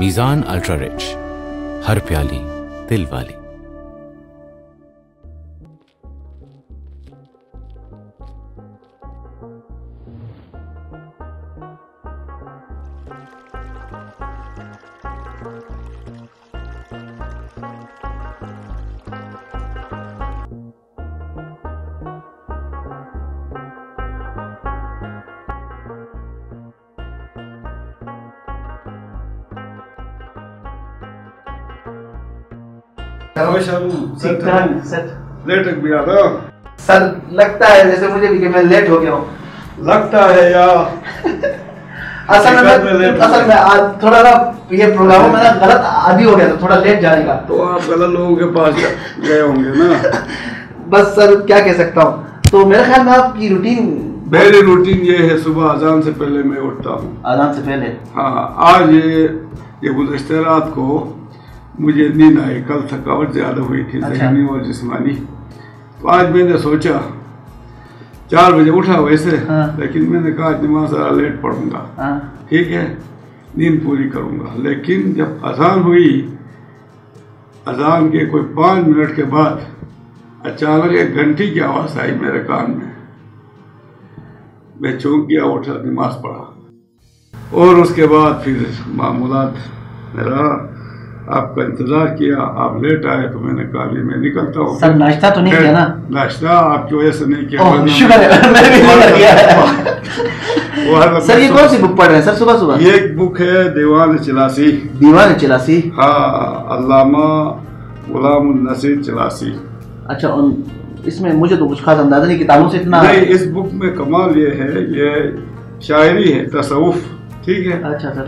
میزان ultra rich ہر پیالی دل والی۔ لیٹ سر لگتا ہے جیسے مجھے بھی کہ میں لیٹ ہو گیا ہوں۔ لگتا ہے اصل میں اصل میں تھوڑا نا یہ میں نا غلط عادی ہو گیا تھا تھوڑا لیٹ جانے کا۔ تو آپ غلط لوگوں کے پاس گئے ہوں گے نا۔ بس سر کیا کہہ سکتا ہوں؟ تو میرے خیال میں آپ کی روٹین میری روٹین یہ ہے صبح اذان سے پہلے میں اٹھتا ہوں۔ آزان سے پہلے۔ ہاں آج یہ گزشتہ رات کو مجھے نیند آئی کل تھکاوٹ زیادہ ہوئی تھی اچھا۔ ذہنی اور جسمانی۔ تو آج میں نے سوچا چار بجے اٹھا ویسے ہاں۔ لیکن میں نے کہا نماز ذرا لیٹ پڑھوں گا۔ ہاں۔ ٹھیک ہے نیند پوری کروں گا۔ لیکن جب اذان ہوئی اذان کے کوئی پانچ منٹ کے بعد اچانک ایک گھنٹی کی آواز آئی میرے کان میں۔ میں چونک گیا اٹھا نماز پڑھا۔ اور اس کے بعد پھر معمولات میرا آپ کا انتظار کیا آپ لیٹ آئے تو میں نے کہا بھی میں نکلتا ہوں۔ سر ناشتہ تو نہیں کیا نا؟ ناشتہ آپ کی وجہ سے نہیں کیا شکر ہے میں بھی نہیں کیا۔ سر یہ کون سی بک پڑھ رہے ہیں؟ سر صبح صبح۔ یہ ایک بک ہے دیوان چلاسی۔ دیوان چلاسی؟ ہاں علامہ غلام النصیر چلاسی۔ اچھا اس میں مجھے تو کچھ خاص اندازہ نہیں کتابوں سے اتنا نہیں اس بک میں کمال یہ ہے یہ شاعری ہے تصوف ٹھیک ہے؟ اچھا سر۔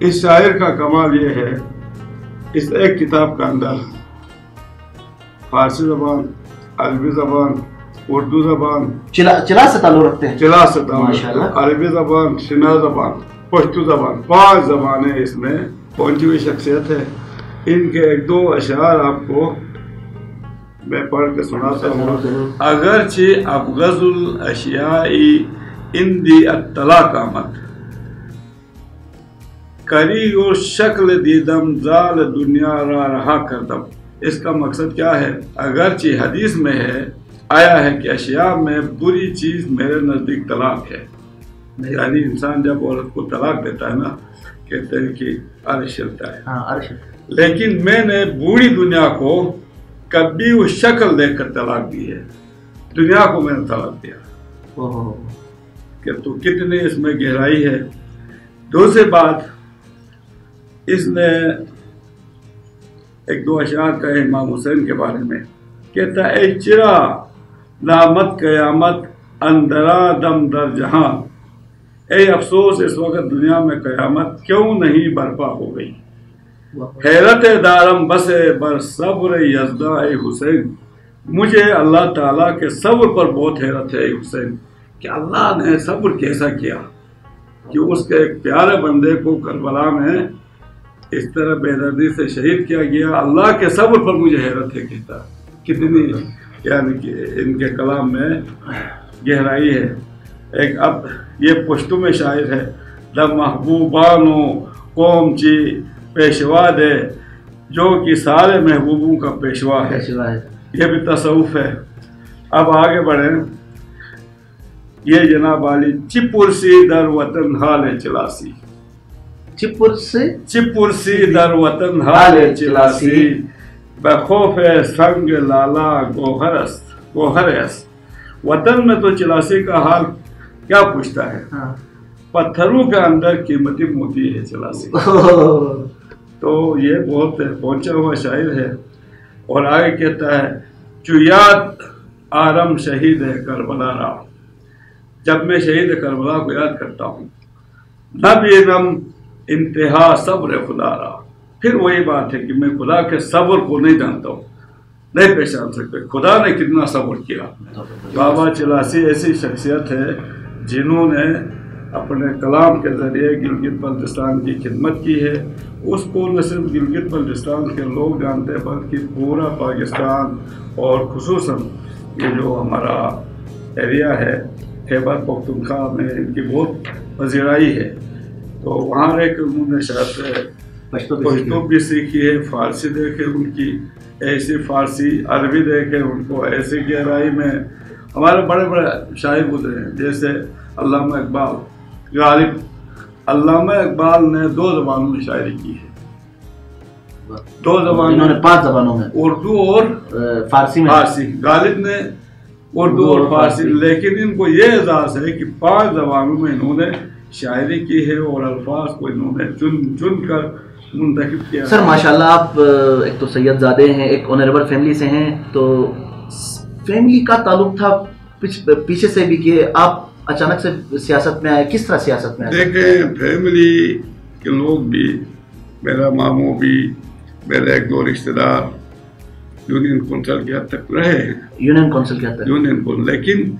اس شاعر کا کمال یہ ہے اس ایک کتاب کا اندر فارسی زبان عربی زبان اردو زبان چلا سے تعلق رکھتے ہیں؟ چلا ستا ماشاءاللہ۔ عربی زبان شنا زبان پشتو زبان پانچ زبانیں اس میں پہنچی ہوئی شخصیت ہے۔ ان کے ایک دو اشعار آپ کو میں پڑھ کے سناتا ہوں۔ اگرچہ ابغض الاشیاء اندی الطلاق آمد کری اور شکل دیدم زال دنیا را رہا کردم۔ اس کا مقصد کیا ہے؟ اگرچہ حدیث میں ہے آیا ہے کہ اشیاء میں بری چیز میرے نزدیک طلاق ہے۔ یعنی انسان جب عورت کو طلاق دیتا ہے نا کہتے ہیں کہ ہے۔ ہاں عرش لیکن میں نے بوڑھی دنیا کو کبھی وہ شکل دیکھ کر طلاق دی ہے۔ دنیا کو میں نے طلاق دیا۔ کہ تو کتنی اس میں گہرائی ہے۔ دوسری بات اس نے ایک دو اشعار کا امام حسین کے بارے میں، کہتا ہے، اے چرا، لامت قیامت اندرا دم در جہاں۔ اے افسوس، اس وقت دنیا میں قیامت کیوں نہیں برپا ہو گئی؟ حیرت دارم بسے بر صبر یزدا اے حسین۔ مجھے اللہ تعالیٰ کے صبر پر بہت حیرت ہے، اے حسین، کہ اللہ نے صبر کیسا کیا؟ کہ اس کے ایک پیارے بندے کو کربلا میں اس طرح بے دردی سے شہید کیا گیا۔ اللہ کے صبر پر مجھے حیرت ہے کہتا کتنی یعنی کہ ان کے کلام میں گہرائی ہے۔ ایک اب یہ پشتو میں شاعر ہے دا محبوبانو قوم چی پیشوا دے جو کہ سارے محبوبوں کا پیشوا ہے۔ پیشوا ہے۔ یہ بھی تصوف ہے۔ اب آگے بڑھیں۔ یہ جناب علی چپرسی در وطن حال چلاسی۔ چپور سے چپرسی در وطن حال چلاسی بخوف سنگ لالا گوہرس گوہرس وطن میں تو چلاسی کا حال کیا پوچھتا ہے پتھروں کے اندر قیمتی موتی ہے چلاسی تو یہ بہت پہنچا ہوا شاعر ہے اور آگے کہتا ہے چیات آرم شہید ہے کربلا را جب میں شہید کربلا کو یاد کرتا ہوں نب نم انتہا صبر خدا را۔ پھر وہی بات ہے کہ میں خدا کے صبر کو نہیں جانتا ہوں، نہیں پہچان سکتے خدا نے کتنا صبر کیا؟ بابا چلاسی ایسی شخصیت ہے جنہوں نے اپنے کلام کے ذریعے گلگت بلتستان کی خدمت کی ہے۔ اس کو نہ صرف گلگت بلتستان کے لوگ جانتے بلکہ پورا پاکستان اور خصوصاً یہ جو ہمارا ایریا ہے، خیبر پختونخوا میں ان کی بہت پذیرائی ہے۔ تو وہاں ایک انہوں نے شاید پشتو بھی سیکھی ہے فارسی دیکھے ان کی ایسی فارسی عربی دیکھے ان کو ایسی گہرائی میں ہمارے بڑے بڑے شاعر گزرے ہیں جیسے علامہ اقبال۔ غالب علامہ اقبال نے دو زبانوں میں شاعری کی ہے۔ دو زبانوں انہوں نے پانچ زبانوں میں۔ اردو اور فارسی میں۔ فارسی۔ غالب نے اردو اور فارسی۔ لیکن ان کو یہ اعزاز ہے کہ پانچ زبانوں میں انہوں نے شاعری کی ہے اور الفاظ کو انہوں نے چن چن کر منتخب کیا سر ماشاءاللہ آپ ایک تو سید زادے ہیں ایک آنریبل فیملی سے ہیں تو فیملی کا تعلق تھا پیچھے سے بھی کہ آپ اچانک سے سیاست میں آئے کس طرح سیاست میں آئے؟ دیکھیں فیملی کے لوگ بھی میرا ماموں بھی میرے ایک دو رشتے دار یونین کونسل کے حد تک رہے ہیں۔ یونین کونسل کہتا ہے یونین کو لیکن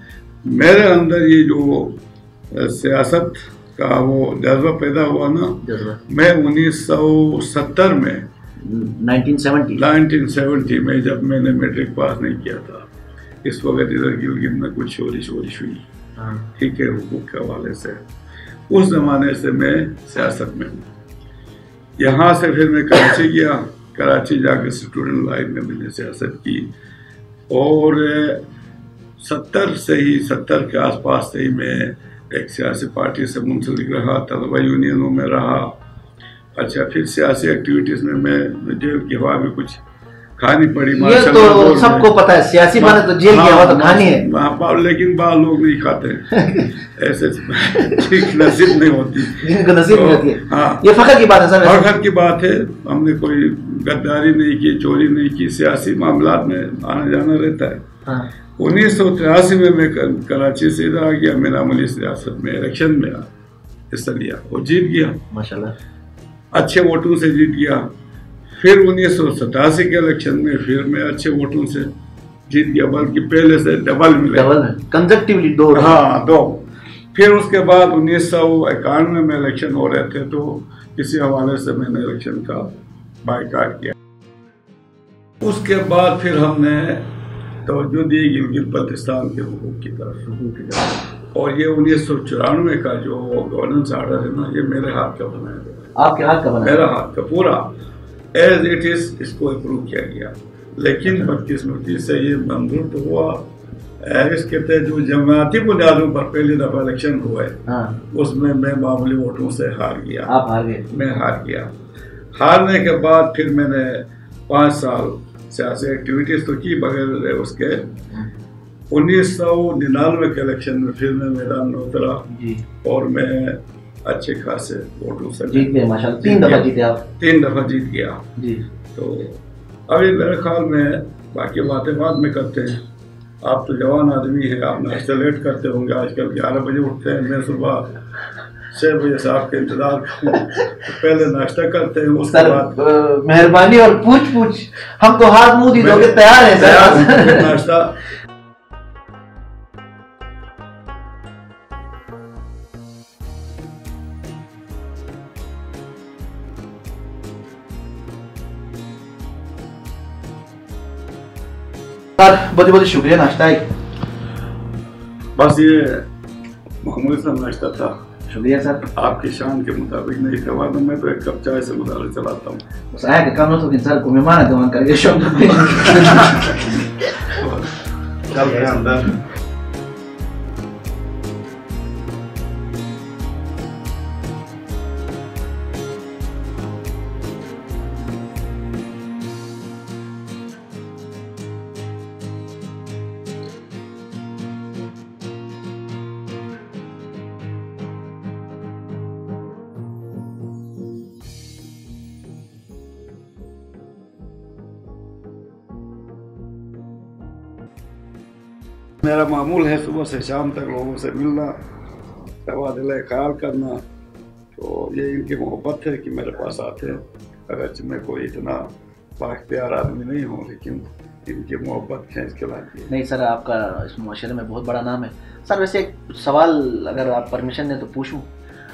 میرے اندر یہ جو سیاست کا وہ جذبہ پیدا ہوا نا؟ میں انیس سو ستر میں نائنٹین سیونٹی۔ نائنٹین سیونٹی میں جب میں نے میٹرک پاس نہیں کیا تھا۔ اس وقت ادھر گلگت میں کچھ شورش وورش ہوئی۔ ٹھیک ہے حقوق کے حوالے سے۔ اس زمانے سے میں سیاست میں ہوں۔ یہاں سے پھر میں کراچی گیا۔ کراچی جا کے اسٹوڈنٹ لائف میں میں نے سیاست کی۔ اور ستر سے ہی ستر کے آس پاس سے ہی میں ایک سیاسی پارٹی سے منسلک رہا طلبہ یونینوں میں رہا۔ اچھا پھر سیاسی ایکٹیویٹیز میں میں جیل کی ہوا بھی کچھ کھانی پڑی۔ یہ تو سب۔ کو پتا ہے سیاسی بات تو جیل کی ہوا تو کھانی ہے۔ ہاں، ہاں، لیکن بعض لوگ نہیں کھاتے۔ ایسے نصیب نہیں ہوتی۔ جن کو نصیب نہیں ہوتی ہاں۔ یہ فخر کی بات ہے سر۔ فخر کی بات ہے ہم نے کوئی غداری نہیں کی چوری نہیں کی۔ سیاسی معاملات میں آنا جانا رہتا ہے۔ ہاں انیس سو تراسی میں میں کر- کراچی سے ادھر آ گیا میرا ملی سیاست میں الیکشن میں حصہ لیا۔ اور جیت گیا۔ ماشاءاللہ۔ اچھے ووٹوں سے جیت گیا۔ پھر انیس سو ستاسی کے الیکشن میں پھر میں اچھے ووٹوں سے جیت گیا بلکہ پہلے سے ڈبل ملے۔ ڈبل کنزرٹیولی دو۔ ہاں دو۔ پھر اس کے بعد انیس سو اکانوے میں الیکشن ہو رہے تھے تو کسی حوالے سے میں نے الیکشن کا بائیکاٹ کیا۔ اس کے بعد پھر ہم نے توجہ دی گلگت بلتستان کے حقوق کی طرف اور یہ انیس سو چورانوے کا جو گورننس آرڈر ہے نا یہ میرے ہاتھ کا بنایا گیا آپ کے ہاتھ کا بنا ہے۔ میرا ہاتھ کا پورا۔ ایز اٹ از اس کو اپروو کیا گیا۔ لیکن بدقسمتی سے یہ منظور تو ہوا۔ اس کے تحت جو جماعتی بنیادوں پر پہلی دفعہ الیکشن ہوئے ہاں۔ اس میں میں معمولی ووٹوں سے ہار گیا۔ آپ ہار گئے۔ میں ہار گیا۔ ہارنے کے بعد پھر میں نے پانچ سال سیاسی ایکٹیویٹیز تو کی بغیر اس کے۔ انیس سو ننانوے کے الیکشن میں پھر میں میدان میں اترا جی۔ اور میں اچھے خاصے ووٹوں سے جیت گئے ماشاءاللہ۔ تین دفعہ جیتے آپ۔ تین دفعہ جیت گیا۔ جی۔ تو ابھی میرے خیال میں باقی باتیں بعد میں کرتے ہیں۔ آپ تو جوان آدمی ہیں آپ ناشتہ لیٹ کرتے ہوں گے۔ آج کل گیارہ بجے اٹھتے ہیں میں صبح چھ بجے سے آپ کے انتظار پہلے ناشتہ کرتے ہیں اس کے بعد مہربانی اور پوچھ پوچھ۔ ہم تو ہاتھ منہ دی دو کے تیار ہیں سر۔ ناشتہ۔ بہت بہت شکریہ ناشتہ۔ ہے بس یہ معمولی سا ناشتہ تھا۔ شکریہ سر آپ کی شان کے مطابق نہیں تھا ورنہ میں تو ایک کپ چائے سے مطالعہ چلاتا ہوں۔ بس آیا کہ کام نہ تو سر کو مہمان ہے تو کر کے شوق ہیں اندر میرا معمول ہے صبح سے شام تک لوگوں سے ملنا تبادلہ خیال کرنا۔ تو یہ ان کی محبت ہے کہ میرے پاس آتے ہیں۔ اگرچہ میں کوئی اتنا بااختیار آدمی نہیں ہوں، لیکن ان کی محبت کھینچ کے لاتی ہے نہیں سر، آپ کا اس معاشرے میں بہت بڑا نام ہے۔ سر، ویسے ایک سوال اگر آپ پرمیشن دیں تو پوچھوں۔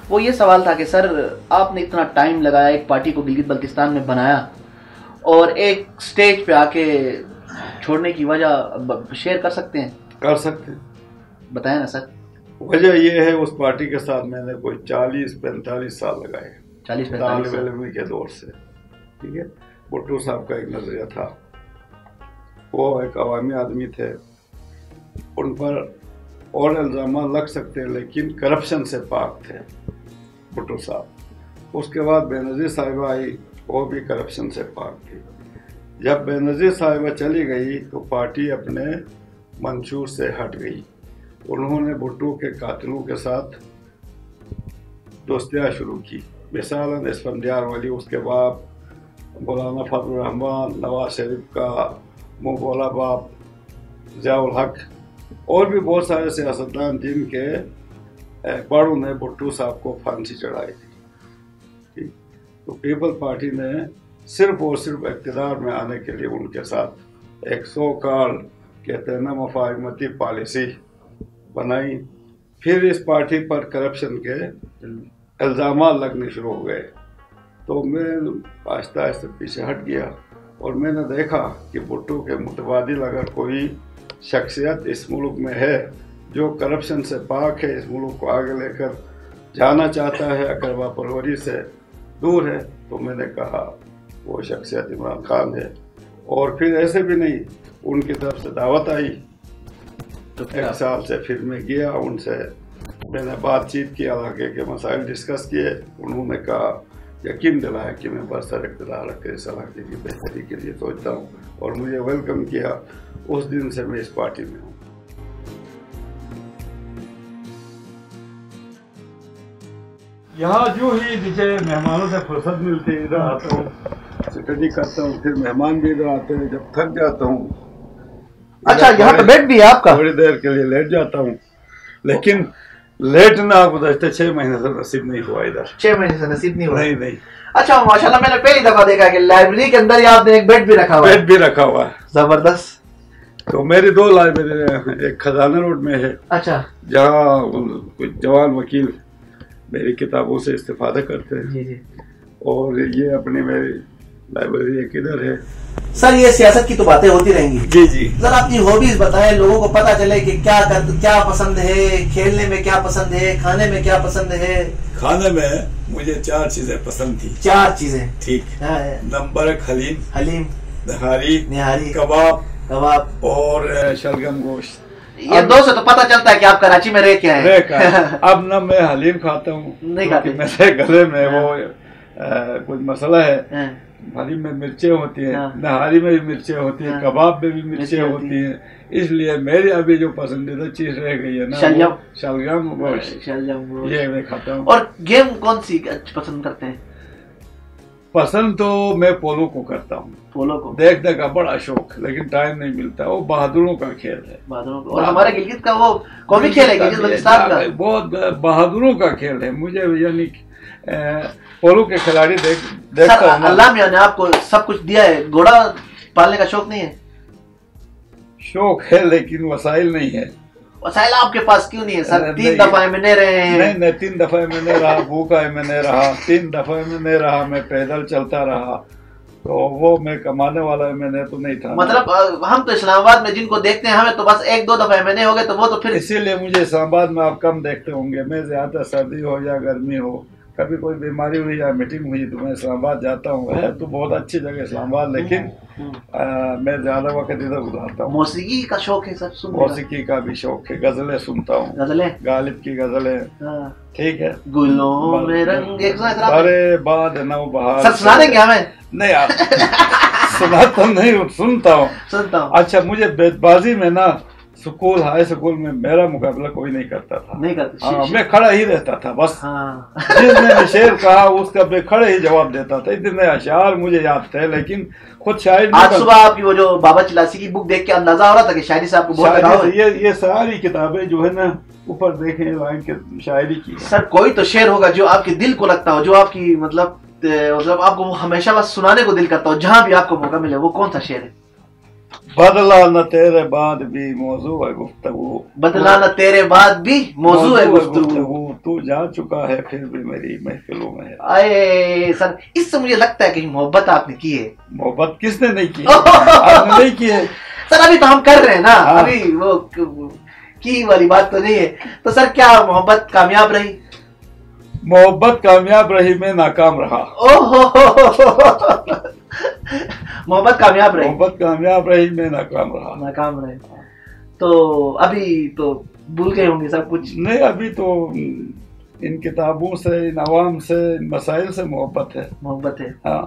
وہ یہ سوال تھا کہ سر، آپ نے اتنا ٹائم لگایا، ایک پارٹی کو گلگت بلتستان میں بنایا اور ایک سٹیج پہ آ کے چھوڑنے کی وجہ شیئر کر سکتے ہیں؟ کر سکتے ہیں۔ بتائیں نا سر۔ وجہ یہ ہے اس پارٹی کے ساتھ میں نے کوئی چالیس پینتالیس سال لگائے۔ چالیس طالب علمی کے دور سے۔ ٹھیک ہے؟ بھٹو صاحب کا ایک نظریہ تھا۔ وہ ایک عوامی آدمی تھے۔ ان پر اور الزامات لگ سکتے لیکن کرپشن سے پاک تھے۔ بھٹو صاحب۔ اس کے بعد بے نظیر صاحبہ آئی وہ بھی کرپشن سے پاک تھی جب بے نظیر صاحبہ چلی گئی تو پارٹی اپنے منشور سے ہٹ گئی۔ انہوں نے بھٹو کے قاتلوں کے ساتھ دوستیاں شروع کی۔ مثالاً اسفندیار ولی، اس کے باپ مولانا فضل الرحمان نواز شریف کا منہ بولا باپ ضیاء الحق، اور بھی بہت سارے سیاستدان جن کے بڑوں نے بھٹو صاحب کو پھانسی چڑھائی تھی۔ تو پیپل پارٹی نے صرف اور صرف اقتدار میں آنے کے لیے ان کے ساتھ ایک سو کال کہتے ہیں نا، مفاہمتی پالیسی بنائی۔ پھر اس پارٹی پر کرپشن کے الزامات لگنے شروع ہو گئے۔ تو میں آہستہ آہستہ پیچھے ہٹ گیا اور میں نے دیکھا کہ بھٹو کے متبادل اگر کوئی شخصیت اس ملک میں ہے جو کرپشن سے پاک ہے، اس ملک کو آگے لے کر جانا چاہتا ہے اقربا پروری سے دور ہے، تو میں نے کہا وہ شخصیت عمران خان ہے۔ اور پھر ایسے بھی نہیں ان کی طرف سے دعوت آئی۔ تو ایک سال سے پھر میں گیا ان سے میں نے بات چیت کی علاقے کے مسائل ڈسکس کیے۔ انہوں نے کہا یقین دلایا کہ میں برسر اقتدار رکھ کے اس علاقے کی بہتری کے لیے سوچتا ہوں اور مجھے ویلکم کیا۔ اس دن سے میں اس پارٹی میں ہوں۔ یہاں جو ہی مجھے مہمانوں سے فرصت ملتی ہے ادھر آتا ہوں۔ اسٹڈی کرتا ہوں پھر مہمان بھی ادھر آتے ہیں۔ جب تھک جاتا ہوں اچھا یہاں پہ بیڈ بھی ہے آپ کا؟ تھوڑی دیر کے لیے لیٹ جاتا ہوں۔ لیکن لیٹنا گزشتہ چھ مہینے سے نصیب نہیں ہوا ادھر۔ چھ مہینے سے نصیب نہیں ہوا۔ نہیں نہیں۔ اچھا ماشاءاللہ میں نے پہلی دفعہ دیکھا کہ لائبریری کے اندر آپ نے ایک بیڈ بھی رکھا ہوا ہے۔ بیڈ بھی رکھا ہوا ہے۔ زبردست۔ تو میری دو لائبریری ہیں ایک خزانہ روڈ میں ہے۔ اچھا۔ جہاں کچھ جوان وکیل میری کتابوں سے استفادہ کرتے ہیں۔ جی جی۔ اور یہ اپنی میری لائبریری ایک ادھر ہے؟ سر یہ سیاست کی تو باتیں ہوتی رہیں گی۔ جی جی۔ ذرا اپنی ہابیز بتائیں لوگوں کو پتا چلے کہ کیا کیا پسند ہے کھیلنے میں کیا پسند ہے کھانے میں کیا پسند ہے۔ کھانے میں مجھے چار چیزیں پسند تھی چار چیزیں۔ ٹھیک۔ ہاں، نمبر ایک حلیم۔ حلیم۔ نہاری۔ نہاری۔ کباب۔ کباب۔ اور شلگم گوشت۔ یہ دو سے تو پتا چلتا ہے کہ آپ کراچی میں رہ کے آئے اب نہ میں حلیم کھاتا ہوں نہیں کھاتے۔ میرے گلے میں وہ آ، کچھ مسئلہ ہے۔ حلیم میں مرچیں ہوتی ہیں ہاں۔ نہاری میں بھی مرچیں ہوتی ہیں ہاں۔ کباب میں بھی مرچیں ہوتی ہیں۔ اس لیے میری ابھی جو پسندیدہ چیز رہ گئی ہے نا شلجم۔ یہ میں کھاتا ہوں۔ اور گیم کون سی پسند کرتے ہیں؟ پسند تو میں پولو کو کرتا ہوں۔ پولو کو۔ دیکھنے کا بڑا شوق لیکن ٹائم نہیں ملتا۔ وہ بہادروں کا کھیل ہے۔ اور ہمارے گلگت کا وہ قومی کھیل ہے بہت بہادروں کا کھیل ہے۔ مجھے یعنی پولو کے کھلاڑی دیکھ دیکھتا ہوں اللہ میاں نے آپ کو سب کچھ دیا ہے۔ گھوڑا پالنے کا شوق نہیں ہے؟ شوق ہے لیکن وسائل نہیں ہے۔ وسائل آپ کے پاس کیوں نہیں ہے؟ سر نہیں، تین دفعہ میں نہیں رہے نہیں ہیں۔ نہیں تین دفعہ میں نہیں رہا بھوکا میں نہیں رہا۔ تین دفعہ میں نہیں رہا میں پیدل چلتا رہا۔ تو وہ میں کمانے والا میں نے تو نہیں تھا۔ مطلب ہم تو اسلام آباد میں جن کو دیکھتے ہیں ہمیں تو بس ایک دو دفعہ میں نہیں ہو گئے تو وہ تو پھر اسی لیے مجھے اسلام آباد میں آپ کم دیکھتے ہوں گے۔ میں زیادہ سردی ہو یا گرمی ہو کبھی کوئی بیماری ہوئی یا میٹنگ ہوئی تو میں اسلام آباد جاتا ہوں ہے تو بہت اچھی جگہ اسلام آباد لیکن میں زیادہ وقت ادھر گزارتا ہوں۔ موسیقی کا شوق ہے کا؟ موسیقی کا بھی شوق ہے غزلیں سنتا ہوں۔ غزلیں؟ غالب کی غزلیں۔ ہاں۔ ٹھیک ہے۔ گلوں میں رنگ؟ بارے باد نو بہار سر سنا دیں گے ہمیں؟ نہیں آپ سنا تو نہیں سنتا ہوں۔ سنتا ہوں۔ اچھا مجھے بیت بازی میں نا سکول ہائی سکول میں میرا مقابلہ کوئی نہیں کرتا تھا۔ نہیں ہاں میں کھڑا ہی رہتا تھا بس۔ ہاں۔ جس نے شعر کہا اس کا میں کھڑے ہی جواب دیتا تھا۔ اتنے اشعار مجھے یاد تھے لیکن خود شاعر آج صبح آپ کی وہ جو بابا چلاسی کی بک دیکھ کے اندازہ ہو رہا تھا کہ شاعری صاحب کو بہت یہ یہ ساری کتابیں جو ہے نا اوپر دیکھیں لائن کے شاعری کی۔ سر کوئی تو شعر ہوگا جو آپ کے دل کو لگتا ہو جو آپ کی مطلب مطلب آپ کو ہمیشہ بس سنانے کو دل کرتا ہو جہاں بھی آپ کو موقع ملے وہ کون سا شعر ہے؟ بدلا نہ تیرے بعد بھی موضوع ہے گفتگو بدلانا تیرے بعد بھی موضوع ہے گفتگو تو جا چکا ہے پھر بھی میری محفلوں میں آئے سر اس سے مجھے لگتا ہے کہ محبت آپ نے کی ہے محبت کس نے نہیں کی آپ نے نہیں کی ہے سر ابھی تو ہم کر رہے ہیں نا ہاں۔ ابھی وہ کی والی بات تو نہیں ہے تو سر کیا محبت کامیاب رہی محبت کامیاب رہی۔ محبت کامیاب رہی میں ناکام رہا۔ ناکام رہی۔ تو ابھی تو بھول گئے ہوں گے سب کچھ۔ نہیں ابھی تو ان کتابوں سے ان عوام سے ان مسائل سے محبت ہے۔ محبت ہے۔ ہاں۔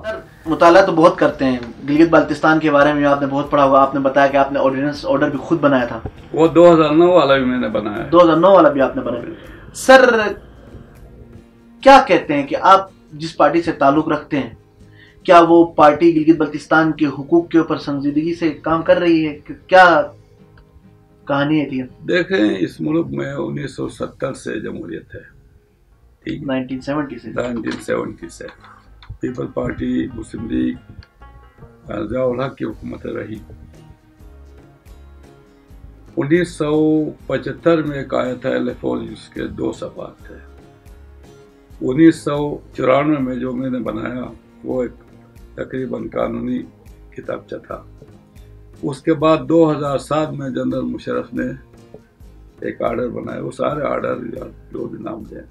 مطالعہ تو بہت کرتے ہیں۔ گلگت بالتستان کے بارے میں آپ نے بہت پڑھا ہوا۔ آپ نے بتایا کہ آپ نے آرڈیننس آرڈر بھی خود بنایا تھا۔ وہ دو ہزار نو والا بھی میں نے بنایا۔ دو ہزار نو والا بھی آپ نے بنایا۔ سر کیا کہتے ہیں کہ آپ جس پارٹی سے تعلق رکھتے ہیں کیا وہ پارٹی گلگت بلتستان کے حقوق کے اوپر سنجیدگی سے کام کر رہی ہے؟ کیا کہانی ہے تھی دیکھیں اس ملک میں انیس سو ستر سے جمہوریت ہے نائنٹین سیونٹی سے۔ پیپل پارٹی مسلم لیگ ضیاء الحق کی حکومت رہی۔ انیس سو پچہتر میں ایک کہا تھا لفول اس کے دو صفحات تھے انیس سو چورانوے میں جو میں نے بنایا وہ ایک تقریباً قانونی کتابچہ تھا۔ اس کے بعد دو ہزار سات میں جنرل مشرف نے ایک آرڈر بنایا وہ سارے آرڈر جو بھی نام دیں۔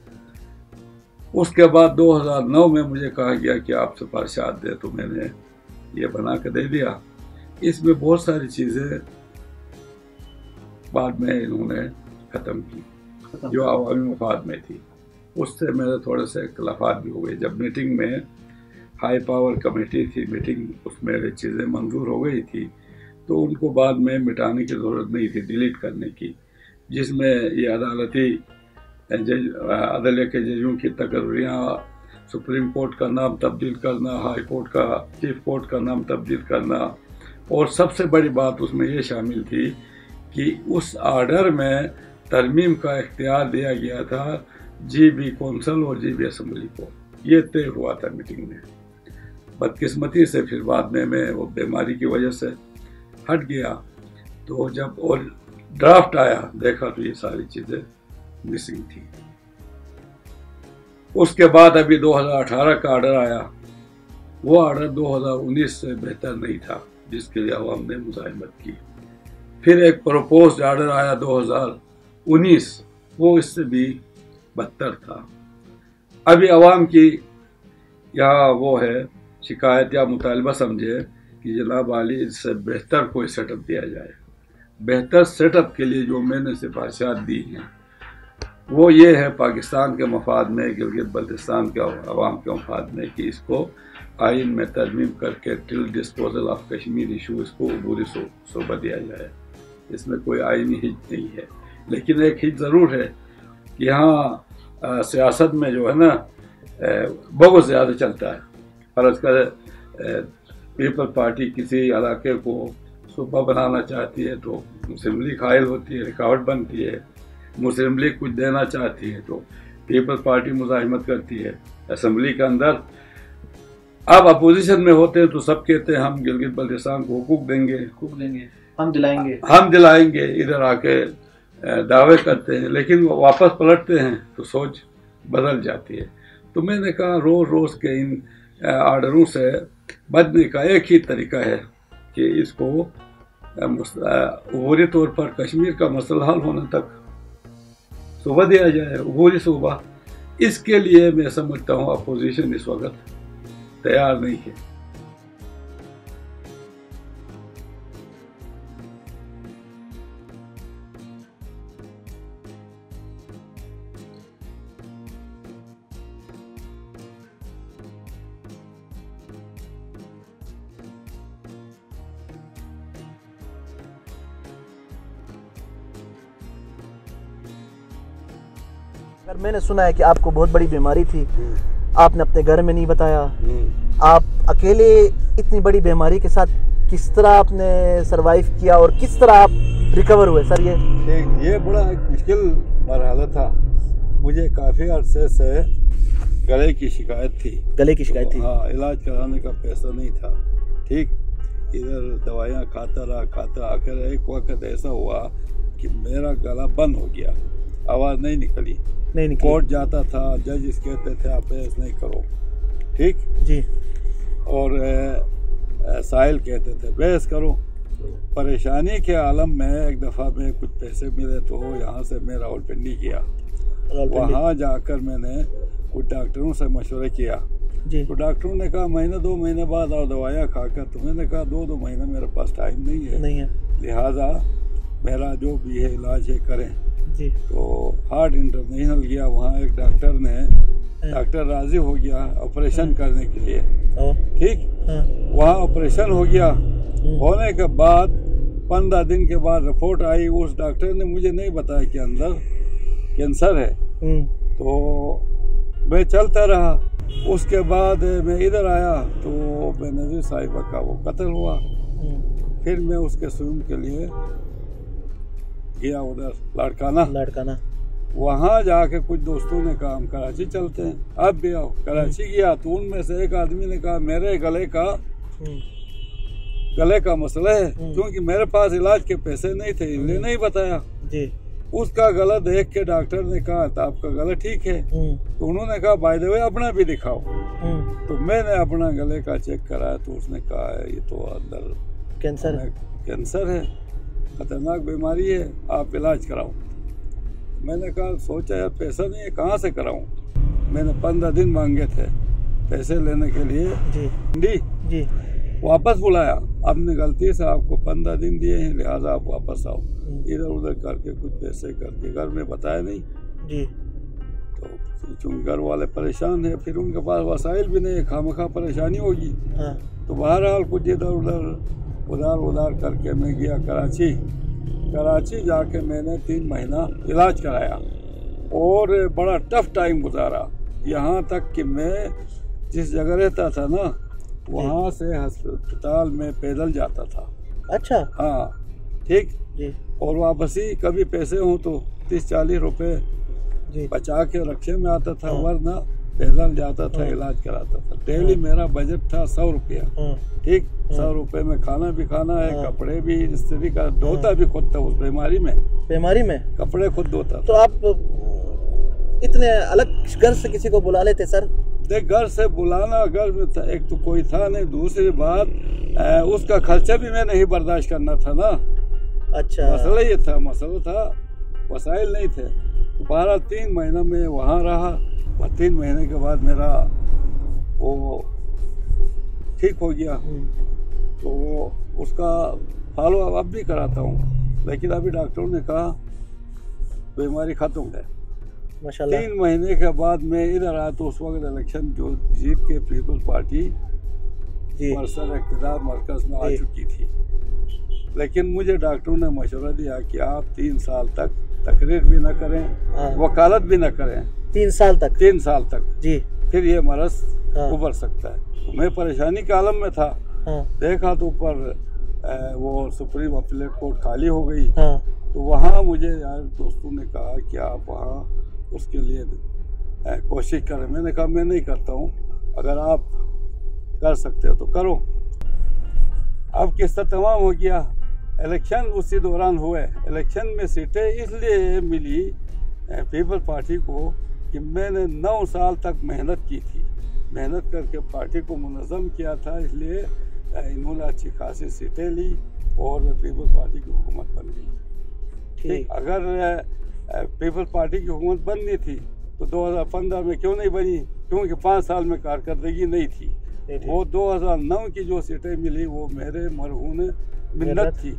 اس کے بعد دو ہزار نو میں مجھے کہا گیا کہ آپ سفارشات دیں تو میں نے یہ بنا کے دے دیا۔ اس میں بہت ساری چیزیں بعد میں انہوں نے ختم کی جو عوامی مفاد میں تھی۔ اس سے میرے تھوڑے سے اختلافات بھی ہو گئے جب میٹنگ میں ہائی پاور کمیٹی تھی، میٹنگ اس میں چیزیں منظور ہو گئی تھی، تو ان کو بعد میں مٹانے کی ضرورت نہیں تھی، ڈیلیٹ کرنے کی، جس میں یہ عدالتی جج، عدلیہ کے ججوں کی تقرریاں، سپریم کورٹ کا نام تبدیل کرنا، ہائی کورٹ کا، چیف کورٹ کا نام تبدیل کرنا، اور سب سے بڑی بات اس میں یہ شامل تھی کہ اس آرڈر میں ترمیم کا اختیار دیا گیا تھا جی بی کونسل اور جی بی اسمبلی کو۔ یہ طے ہوا تھا میٹنگ میں۔ بدقسمتی سے پھر بعد میں میں وہ بیماری کی وجہ سے ہٹ گیا۔ تو جب اور ڈرافٹ آیا، دیکھا تو یہ ساری چیزیں مسنگ تھیں۔ اس کے بعد ابھی دو ہزار اٹھارہ کا آرڈر آیا۔ وہ آرڈر دو ہزار انیس سے بہتر نہیں تھا، جس کے لیے عوام نے مزاحمت کی۔ پھر ایک پروپوز آرڈر آیا دو ہزار انیس، وہ اس سے بھی بدتر تھا۔ ابھی عوام کی یہاں وہ ہے شکایت یا مطالبہ سمجھے کہ جناب عالی اس سے بہتر کوئی سیٹ اپ دیا جائے۔ بہتر سیٹ اپ کے لیے جو میں نے سفارشات دی ہیں، وہ یہ ہے پاکستان کے مفاد میں گلگت بلتستان کے عوام کے مفاد میں کہ اس کو آئین میں ترمیم کر کے till disposal of Kashmir issue اس کو عبوری صوبہ دیا جائے۔ اس میں کوئی آئینی ہج نہیں ہے۔ لیکن ایک ہج ضرور ہے کہ یہاں سیاست میں جو ہے نا بہت زیادہ چلتا ہے۔ فرض کر پیپل پارٹی کسی علاقے کو صوبہ بنانا چاہتی ہے تو مسلم لیگ حائل ہوتی ہے رکاوٹ بنتی ہے مسلم لیگ کچھ دینا چاہتی ہے تو پیپلز پارٹی مزاحمت کرتی ہے اسمبلی کے اندر۔ آپ اپوزیشن میں ہوتے ہیں تو سب کہتے ہیں ہم گلگت بلتستان کو حقوق دیں گے۔ حقوق دیں گے ہم دلائیں گے۔ ہم دلائیں گے ادھر آ کے دعوے کرتے ہیں لیکن وہ واپس پلٹتے ہیں تو سوچ بدل جاتی ہے۔ تو میں نے کہا روز روز کے ان آرڈروں سے بدنے کا ایک ہی طریقہ ہے کہ اس کو عبوری طور پر کشمیر کا مسئلہ حل ہونے تک صوبہ دیا جائے عبوری صوبہ اس کے لیے میں سمجھتا ہوں اپوزیشن اس وقت تیار نہیں ہے۔ میں نے سنا ہے کہ آپ کو بہت بڑی بیماری تھی۔ آپ نے اپنے گھر میں نہیں بتایا۔ آپ اکیلے اتنی بڑی بیماری کے ساتھ کس طرح آپ نے سروائیو کیا اور کس طرح آپ ریکور ہوئے؟ سر یہ یہ بڑا ایک مشکل مرحلہ تھا۔ مجھے کافی عرصے سے گلے کی شکایت تھی۔ گلے کی شکایت تھی۔ ہاں علاج کرانے کا پیسہ نہیں تھا۔ ٹھیک ادھر دوائیاں کھاتا رہا کھاتا آخر ایک وقت ایسا ہوا کہ میرا گلا بند ہو گیا۔ آواز نہیں نکلی۔ نہیں نکلی۔ کورٹ جاتا تھا ججز کہتے تھے آپ بحث نہیں کرو۔ ٹھیک؟ جی۔ اور ساحل کہتے تھے بحث کرو۔ پریشانی کے عالم میں ایک دفعہ میں کچھ پیسے ملے تو یہاں سے میں راول پنڈی کیا۔ وہاں جا کر میں نے کچھ ڈاکٹروں سے مشورہ کیا۔ جی۔ تو ڈاکٹروں نے کہا مہینہ دو مہینے بعد اور دوائیاں کھا کر۔ تمہیں نے کہا دو دو مہینے میرے پاس ٹائم نہیں ہے۔ لہٰذا میرا جو بھی ہے علاج ہے کریں۔ جی۔ تو ہارٹ انٹرپرین ہو گیا وہاں ایک ڈاکٹر نے ہاں۔ ڈاکٹر راضی ہو گیا آپریشن ہاں۔ کرنے کے لیے۔ ہاں۔ ٹھیک؟ وہاں آپریشن ہو گیا۔ ہونے کے بعد پندرہ دن کے بعد رپورٹ آئی۔ اس ڈاکٹر نے مجھے نہیں بتایا کہ اندر کینسر ہے۔ تو میں چلتا رہا۔ اس کے بعد میں ادھر آیا تو بے نظیر صاحبہ کا وہ قتل ہوا۔ پھر میں اس کے سوئم کے لیے گیا ادھر لڑکانا لڑکانا وہاں جا کے کچھ دوستوں نے کہا ہم کراچی چلتے ہیں۔ اب بھی آؤ۔ کراچی گیا تو ان میں سے ایک آدمی نے کہا میرے گلے کا گلے کا مسئلہ ہے کیونکہ میرے پاس علاج کے پیسے نہیں تھے انہیں نہیں بتایا۔ جی۔ اس کا گلا دیکھ کے ڈاکٹر نے کہا تو آپ کا گلا ٹھیک ہے۔ تو انہوں نے کہا بائی دے اپنا بھی دکھاؤ۔ تو میں نے اپنا گلے کا چیک کرایا تو اس نے کہا یہ تو اندر کینسر ہے۔ کینسر ہے۔ خطرناک بیماری ہے آپ علاج کراؤ۔ میں نے کہا سوچا یار پیسہ نہیں ہے کہاں سے کراؤں؟ میں نے پندرہ دن مانگے تھے پیسے لینے کے لیے۔ جی۔ جی, واپس بلایا۔ آپ نے غلطی سے آپ کو پندرہ دن دیے ہیں لہٰذا آپ واپس آؤ۔ جی۔ ادھر ادھر کر کے کچھ پیسے کر کے گھر میں بتایا نہیں۔ جی۔ تو چونکہ گھر والے پریشان ہیں پھر ان کے پاس وسائل بھی نہیں خواہ مخواہ پریشانی ہوگی۔ ہاں۔ تو بہرحال کچھ ادھر ادھر ادھار ادھار کر کے میں گیا کراچی۔ کراچی جا کے میں نے تین مہینہ علاج کرایا اور بڑا ٹف ٹائم گزارا۔ یہاں تک کہ میں جس جگہ رہتا تھا نا وہاں جی۔ سے ہسپتال میں پیدل جاتا تھا۔ اچھا۔ ہاں ٹھیک؟ جی۔ اور واپسی کبھی پیسے ہوں تو تیس چالیس روپے جی۔ بچا کے رکشے میں آتا تھا ہاں۔ ورنہ پیدل جاتا تھا ہاں۔ علاج کراتا تھا۔ ڈیلی ہاں۔ میرا بجٹ تھا سو روپیہ۔ ہاں۔ ٹھیک؟ سو روپے میں کھانا بھی کھانا ہے کپڑے بھی استری کا دھوتا بھی خود تھا اس بیماری میں۔ بیماری میں؟ کپڑے خود دھوتا تو آپ اتنے الگ گھر سے کسی کو بلا لیتے سر؟ دیکھ گھر سے بلانا گھر میں تھا ایک تو کوئی تھا نہیں دوسری بات اس کا خرچہ بھی میں نہیں برداشت کرنا تھا نا۔ اچھا۔ مسئلہ یہ تھا مسئلہ تھا وسائل نہیں تھے۔ بارہ تین مہینہ میں وہاں رہا۔ اور تین مہینے کے بعد میرا وہ ٹھیک ہو گیا۔ تو وہ اس کا فالو اپ اب بھی کراتا ہوں۔ لیکن ابھی ڈاکٹروں نے کہا بیماری ختم ہے۔ تین مہینے کے بعد میں ادھر آیا تو اس وقت الیکشن جو جیت کے پیپلز پارٹی جی۔ مرسر اقتدار مرکز میں آ جی۔ چکی تھی۔ لیکن مجھے ڈاکٹروں نے مشورہ دیا کہ آپ تین سال تک تقریر بھی نہ کریں ہاں۔ وکالت بھی نہ کریں۔ تین سال تک۔ تین سال تک۔ جی۔ پھر یہ مرض ہاں۔ ابھر سکتا ہے۔ میں پریشانی کے عالم میں تھا۔ ہاں۔ دیکھا تو اوپر وہ سپریم اپلیٹ کورٹ خالی ہو گئی۔ ہاں۔ تو وہاں مجھے یار دوستوں نے کہا کہ آپ وہاں اس کے لیے کوشش کریں۔ میں نے کہا میں نہیں کرتا ہوں۔ اگر آپ کر سکتے ہو تو کرو۔ اب قسطہ تمام ہو گیا۔ الیکشن اسی دوران ہوئے۔ الیکشن میں سیٹیں اس لیے ملی پیپل پارٹی کو کہ میں نے نو سال تک محنت کی تھی۔ محنت کر کے پارٹی کو منظم کیا تھا اس لیے انہوں نے اچھی خاصی سیٹیں لی اور پیپل پارٹی کی حکومت بن گئی۔ ٹھیک۔ اگر پیپل پارٹی کی حکومت بننی تھی تو دو ہزار پندرہ میں کیوں نہیں بنی؟ کیونکہ پانچ سال میں کارکردگی نہیں تھی۔ جی، جی۔ وہ دو ہزار نو کی جو سیٹیں ملی وہ میرے مرہون منت تھی۔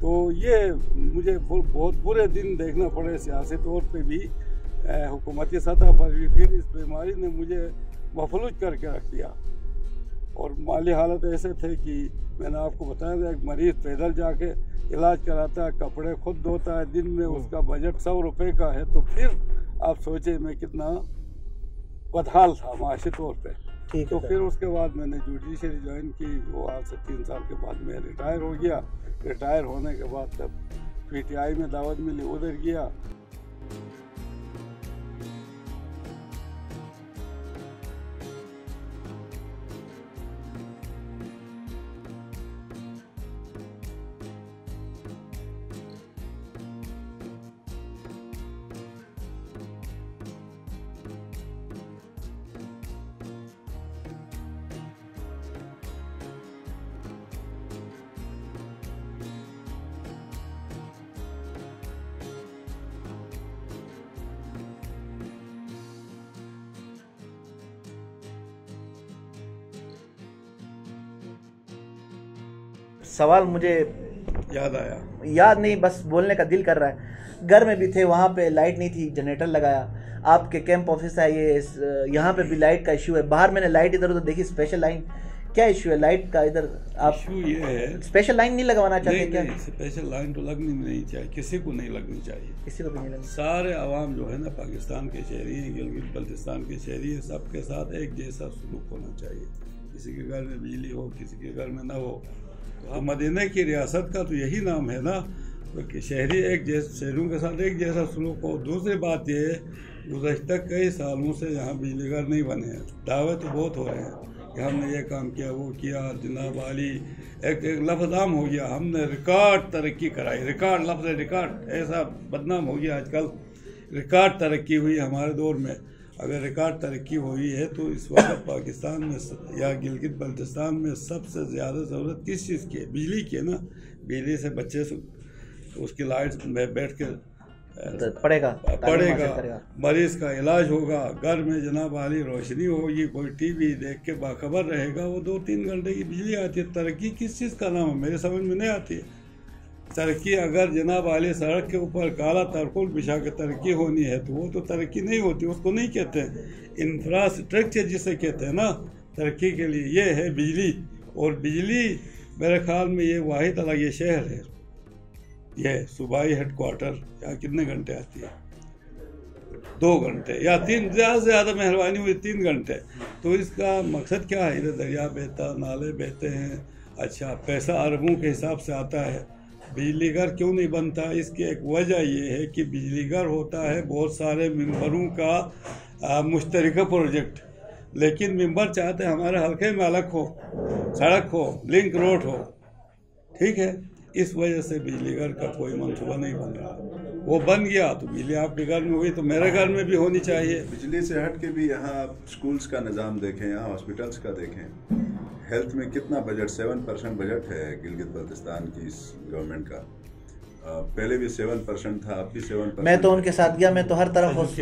تو یہ مجھے بہت برے دن دیکھنا پڑے سیاسی طور پہ بھی۔ حکومتی سطح پر بھی پھر اس بیماری نے مجھے مفلوج کر کے رکھ دیا۔ اور مالی حالت ایسے تھے کہ میں نے آپ کو بتایا تھا ایک مریض پیدل جا کے علاج کراتا ہے کپڑے خود دھوتا ہے دن میں اس کا بجٹ سو روپے کا ہے۔ تو پھر آپ سوچیں میں کتنا بدحال تھا معاشی طور پہ۔ تو پھر اس کے بعد میں نے جوڈیشری جوائن کی۔ وہ آج سے تین سال کے بعد میں ریٹائر ہو گیا۔ ریٹائر ہونے کے بعد تب پی ٹی آئی میں دعوت ملی ادھر گیا۔ سوال مجھے یاد آیا۔ یاد نہیں بس بولنے کا دل کر رہا ہے۔ گھر میں بھی تھے وہاں پہ لائٹ نہیں تھی جنریٹر لگایا۔ آپ کے کیمپ آفس ہے یہ یہاں پہ بھی لائٹ کا ایشو ہے۔ باہر میں نے لائٹ ادھر ادھر دیکھی اسپیشل لائن کیا ایشو ہے لائٹ کا ادھر؟ آپ یہ ہے۔ اسپیشل لائن نہیں لگوانا چاہتے کیا؟ اسپیشل لائن تو لگنی نہیں چاہیے کسی کو نہیں لگنی چاہیے۔ کسی کو بھی نہیں لگا سارے عوام جو ہے نا پاکستان کے شہری ہیں گلگت بلتستان کے شہری ہیں سب کے ساتھ ایک جیسا سلوک ہونا چاہیے۔ کسی کے گھر میں بجلی ہو کسی کے گھر میں نہ ہو۔ تو مدینہ کی ریاست کا تو یہی نام ہے نا کہ شہری ایک جیسے، شہریوں کے ساتھ ایک جیسا سلوک ہو دوسری بات یہ ہے، گزشتہ کئی سالوں سے یہاں بجلی گھر نہیں بنے ہیں۔ دعوے تو بہت ہو رہے ہیں کہ ہم نے یہ کام کیا، وہ کیا۔ جناب علی، ایک ایک لفظ عام ہو گیا۔ ہم نے ریکارڈ ترقی کرائی۔ ریکارڈ، لفظ ریکارڈ، ایسا بدنام ہو گیا آج کل۔ ریکارڈ ترقی ہوئی ہمارے دور میں۔ اگر ریکارڈ ترقی ہوئی ہے تو اس وقت پاکستان میں یا گلگت بلتستان میں سب سے زیادہ ضرورت کس چیز کی ہے؟ بجلی کی ہے نا؟ بجلی سے بچے سے اس کی لائٹ میں بیٹھ کے پڑے گا پڑے گا مریض کا علاج ہوگا گھر میں جناب عالی روشنی ہوگی کوئی ٹی وی دیکھ کے باخبر رہے گا وہ دو تین گھنٹے کی بجلی آتی ہے۔ ترقی کس چیز کا نام ہے؟ میرے سمجھ میں نہیں آتی۔ ہے ترقی اگر جناب عالی سڑک کے اوپر کالا ترکول بچھا کے ترقی ہونی ہے تو وہ تو ترقی نہیں ہوتی، اس کو نہیں کہتے ہیں۔ انفراسٹرکچر جسے کہتے ہیں نا، ترقی کے لیے یہ ہے بجلی۔ اور بجلی میرے خیال میں یہ واحد الگ یہ شہر ہے۔ یہ صوبائی ہیڈ کوارٹر یا کتنے گھنٹے آتی ہے؟ دو گھنٹے۔ یا تین، زیادہ سے زیادہ مہربانی ہوئی تین گھنٹے۔ تو اس کا مقصد کیا ہے؟ ادھر دریا بہتا، نالے بہتے ہیں اچھا پیسہ اربوں کے حساب سے آتا ہے۔ بجلی گھر کیوں نہیں بنتا؟ اس کی ایک وجہ یہ ہے کہ بجلی گھر ہوتا ہے بہت سارے ممبروں کا مشترکہ پروجیکٹ۔ لیکن ممبر چاہتے ہیں ہمارے حلقے میں الگ ہو، سڑک ہو، لنک روڈ ہو۔ ٹھیک ہے؟ اس وجہ سے بجلی گھر کا کوئی منصوبہ نہیں بن رہا۔ وہ بن گیا تو بجلی آپ کے گھر میں ہوئی تو میرے گھر میں بھی ہونی چاہیے۔ بجلی سے ہٹ کے بھی یہاں آپ اسکولس کا نظام دیکھیں، یہاں ہاسپٹلس کا دیکھیں۔ ہیلتھ میں کتنا بجٹ سیون پرسنٹ بجٹ ہے گلگت بلتستان کی اس گورنمنٹ کا؟ پہلے بھی سیون پرسنٹ تھا اب بھی سیون میں تو ان کے ساتھ گیا میں تو ہر طرف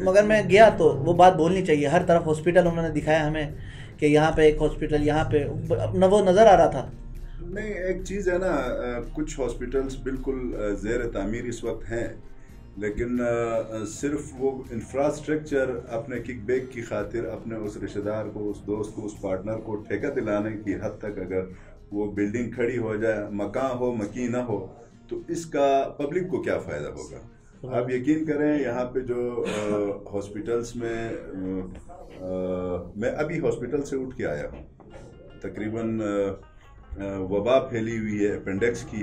مگر میں گیا تو وہ بات بولنی چاہیے۔ ہر طرف ہاسپٹل انہوں نے دکھایا ہمیں کہ یہاں پہ ایک ہاسپٹل یہاں پہ نہ وہ نظر آ رہا تھا۔ نہیں ایک چیز ہے نا کچھ ہاسپٹلس بالکل زیر تعمیر اس وقت ہیں۔ لیکن صرف وہ انفراسٹرکچر اپنے کک بیک کی خاطر، اپنے اس رشتہ دار کو، اس دوست کو، اس پارٹنر کو ٹھیکہ دلانے کی حد تک اگر وہ بلڈنگ کھڑی ہو جائے، مکان ہو مکی نہ ہو، تو اس کا پبلک کو کیا فائدہ ہوگا؟ آپ یقین کریں، یہاں پہ جو ہاسپٹلس میں میں ابھی ہاسپٹل سے اٹھ کے آیا ہوں۔ تقریباً وبا پھیلی ہوئی ہے اپنڈکس کی۔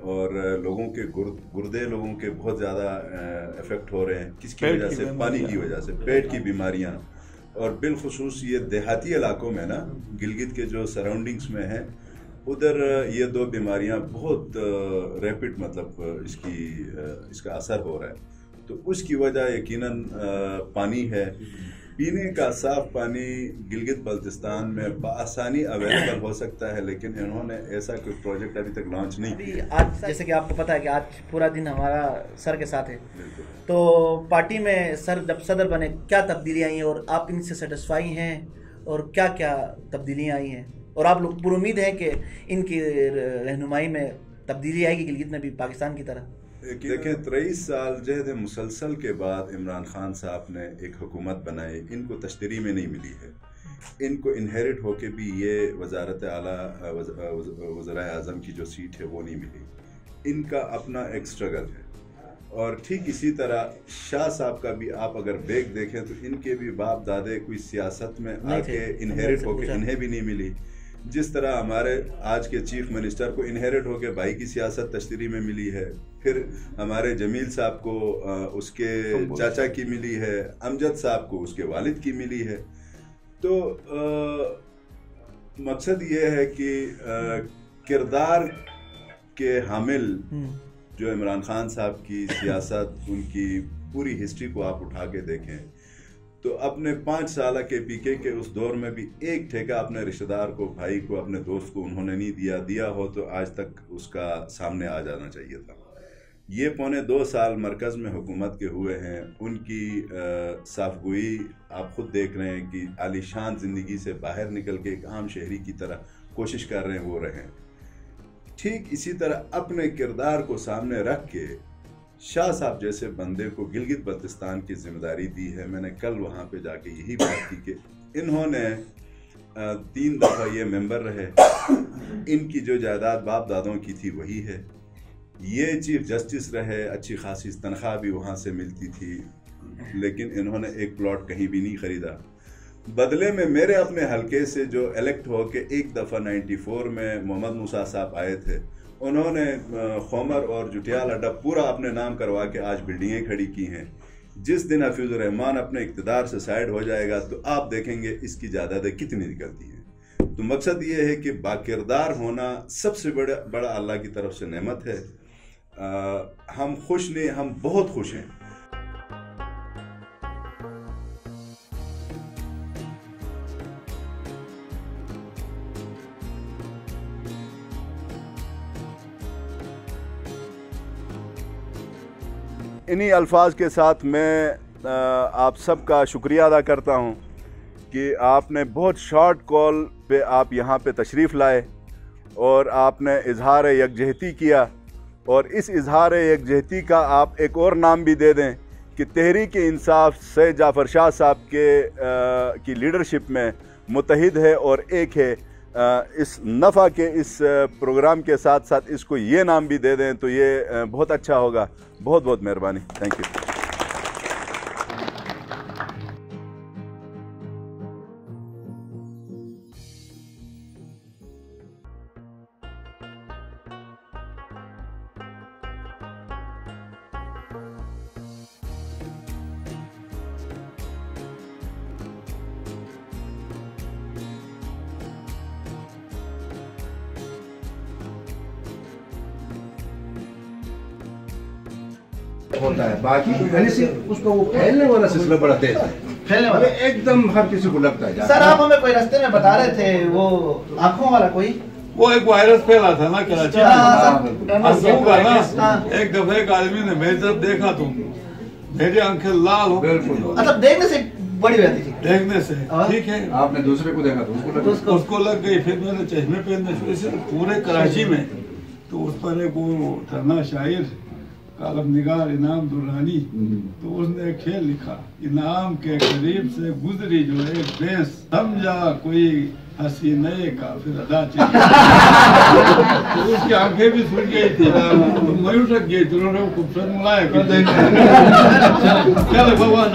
اور لوگوں کے گرد گردے لوگوں کے بہت زیادہ افیکٹ ہو رہے ہیں۔ کس کی وجہ سے۔ پانی کی وجہ سے پیٹ کی بیماریاں۔ اور بالخصوص یہ دیہاتی علاقوں میں نا گلگت کے جو سراؤنڈنگس میں ہیں ادھر یہ دو بیماریاں بہت ریپڈ مطلب اس کی اس کا اثر ہو رہا ہے۔ تو اس کی وجہ یقیناً پانی ہے۔ پینے کا صاف پانی گلگت بلتستان میں بآسانی اویلیبل ہو سکتا ہے لیکن انہوں نے ایسا کوئی پروجیکٹ ابھی تک لانچ نہیں کیا آج جیسے کہ آپ کو پتا ہے کہ آج پورا دن ہمارا سر کے ساتھ ہے۔ تو پارٹی میں سر جب صدر بنے کیا تبدیلیاں آئی ہیں اور آپ ان سے سیٹسفائی ہیں؟ اور کیا کیا تبدیلیاں آئی ہیں؟ اور آپ لوگ پر امید ہیں کہ ان کی رہنمائی میں تبدیلی آئے گی گلگت میں بھی پاکستان کی طرح؟ دیکھیں تریس سال جہد مسلسل کے بعد عمران خان صاحب نے ایک حکومت بنائی ان کو تشتری میں نہیں ملی ہے ان کو انہیرٹ ہو کے بھی یہ وزارت اعلیٰ وزرائے اعظم کی جو سیٹ ہے وہ نہیں ملی ان کا اپنا ایک سٹرگل ہے اور ٹھیک اسی طرح شاہ صاحب کا بھی آپ اگر بیگ دیکھیں تو ان کے بھی باپ دادے کوئی سیاست میں آ کے۔ انہیرٹ ہو کے۔ انہیں بھی نہیں ملی جس طرح ہمارے آج کے چیف منسٹر کو انہیرٹ ہو کے بھائی کی سیاست تشتری میں ملی ہے پھر ہمارے جمیل صاحب کو اس کے چاچا کی ملی ہے امجد صاحب کو اس کے والد کی ملی ہے۔ تو مقصد یہ ہے کہ کردار کے حامل جو عمران خان صاحب کی سیاست ان کی پوری ہسٹری کو آپ اٹھا کے دیکھیں۔ تو اپنے پانچ سالہ کے پی کے کے اس دور میں بھی ایک ٹھیکہ اپنے رشتہ دار کو بھائی کو اپنے دوست کو انہوں نے نہیں دیا دیا ہو تو آج تک اس کا سامنے آ جانا چاہیے تھا۔ یہ پونے دو سال مرکز میں حکومت کے ہوئے ہیں، ان کی صاف گوئی آپ خود دیکھ رہے ہیں کہ عالی شان زندگی سے باہر نکل کے ایک عام شہری کی طرح کوشش کر رہے ہیں، وہ رہیں ٹھیک اسی طرح اپنے کردار کو سامنے رکھ کے شاہ صاحب جیسے بندے کو گلگت بلتستان کی ذمہ داری دی ہے۔ میں نے کل وہاں پہ جا کے یہی بات کی کہ انہوں نے تین دفعہ یہ ممبر رہے۔ ان کی جو جائیداد باپ دادوں کی تھی وہی ہے۔ یہ چیف جسٹس رہے، اچھی خاصی تنخواہ بھی وہاں سے ملتی تھی، لیکن انہوں نے ایک پلاٹ کہیں بھی نہیں خریدا۔ بدلے میں میرے اپنے حلقے سے جو الیکٹ ہو کے ایک دفعہ نائنٹی فور میں محمد موسیٰ صاحب آئے تھے، انہوں نے خومر اور جٹیال اڈا پورا اپنے نام کروا کے آج بلڈنگیں کھڑی کی ہیں۔ جس دن حفیظ الرحمان اپنے اقتدار سے سائڈ ہو جائے گا تو آپ دیکھیں گے اس کی جائیدادیں کتنی نکلتی ہیں۔ تو مقصد یہ ہے کہ باکردار ہونا سب سے بڑا بڑا اللہ کی طرف سے نعمت ہے۔ ہم خوش نہیں، ہم بہت خوش ہیں۔ انہی الفاظ کے ساتھ میں آپ سب کا شکریہ ادا کرتا ہوں کہ آپ نے بہت شارٹ کال پہ آپ یہاں پہ تشریف لائے اور آپ نے اظہار یکجہتی کیا۔ اور اس اظہار یکجہتی کا آپ ایک اور نام بھی دے دیں کہ تحریک انصاف سید جعفر شاہ صاحب کے کی لیڈرشپ میں متحد ہے اور ایک ہے اس نفع کے اس پروگرام کے ساتھ ساتھ اس کو یہ نام بھی دے دیں تو یہ بہت اچھا ہوگا۔ بہت بہت مہربانی۔ تھینک یو باقی یعنی صرف اس کو وہ پھیلنے والا سلسلہ بڑا تیز ہے۔ پھیلنے والا۔ ایک دم ہر کسی کو لگتا ہے سر آپ ہمیں کوئی رستے میں بتا رہے تھے وہ آنکھوں والا کوئی؟ وہ ایک وائرس پھیلا تھا نا کراچی میں۔ ایک دفعہ ایک آدمی نے میری طرف دیکھا تو میری آنکھیں لال ہو مطلب دیکھنے سے بڑی رہتی تھی۔ دیکھنے سے ٹھیک ہے۔ آپ نے دوسرے کو دیکھا تو اس کو لگ گئی۔ پھر میں نے چشمے پہننے شروع سے پورے کراچی میں۔ تو اس پر ایک وہ تھرنا شاعر۔ کالم نگار انعام درانی تو اس نے کھیل لکھا انعام کے قریب سے گزری جو ایک بینس سمجھا کوئی حسینے کا پھر ادا چلی تو اس کی آنکھیں بھی سن گئی تھی۔ تو میں اٹھک گئی تو انہوں نے وہ خوبصورت ملایا کہ چلو بھگوان